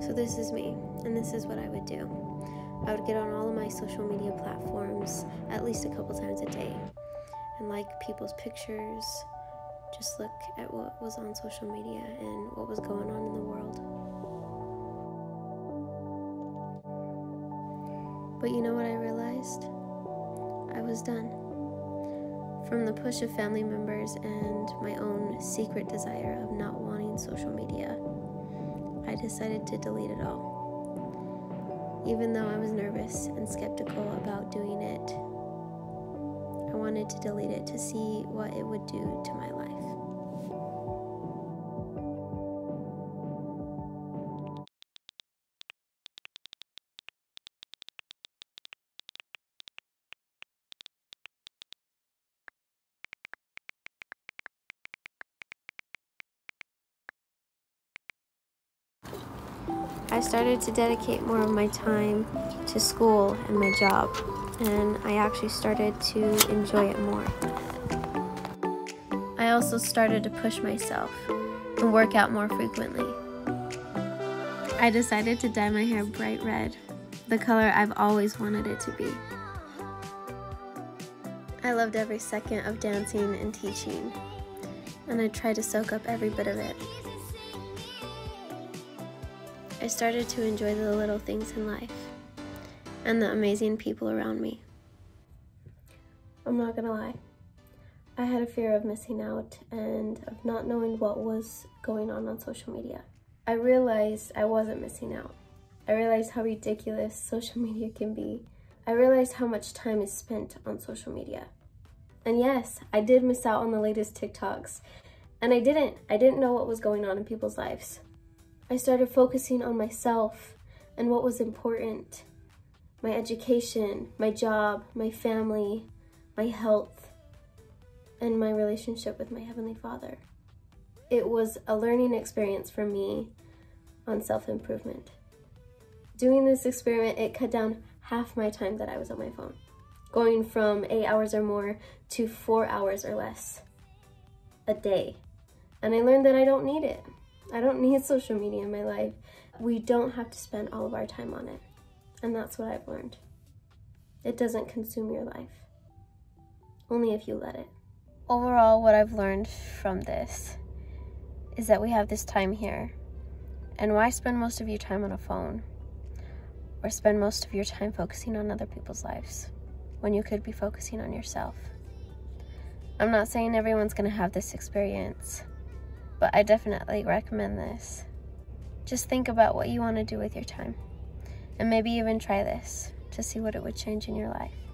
So this is me, and this is what I would do. I would get on all of my social media platforms at least a couple times a day and like people's pictures, just look at what was on social media and what was going on in the world. But you know what I realized? I was done. From the push of family members and my own secret desire of not wanting social media, I decided to delete it all. Even though I was nervous and skeptical about doing it, I wanted to delete it to see what it would do to my life. I started to dedicate more of my time to school and my job, and I actually started to enjoy it more. I also started to push myself and work out more frequently. I decided to dye my hair bright red, the color I've always wanted it to be. I loved every second of dancing and teaching, and I tried to soak up every bit of it. I started to enjoy the little things in life and the amazing people around me. I'm not gonna lie, I had a fear of missing out and of not knowing what was going on on social media. I realized I wasn't missing out. I realized how ridiculous social media can be. I realized how much time is spent on social media. And yes, I did miss out on the latest TikToks. And I didn't. I didn't know what was going on in people's lives. I started focusing on myself and what was important my education, my job, my family, my health, and my relationship with my Heavenly Father. It was a learning experience for me on self improvement. Doing this experiment, it cut down half my time that I was on my phone, going from eight hours or more to four hours or less a day. And I learned that I don't need it. I don't need social media in my life. We don't have to spend all of our time on it. And that's what I've learned. It doesn't consume your life, only if you let it. Overall, what I've learned from this is that we have this time here. And why spend most of your time on a phone? Or spend most of your time focusing on other people's lives when you could be focusing on yourself? I'm not saying everyone's gonna have this experience, but I definitely recommend this. Just think about what you want to do with your time, and maybe even try this to see what it would change in your life.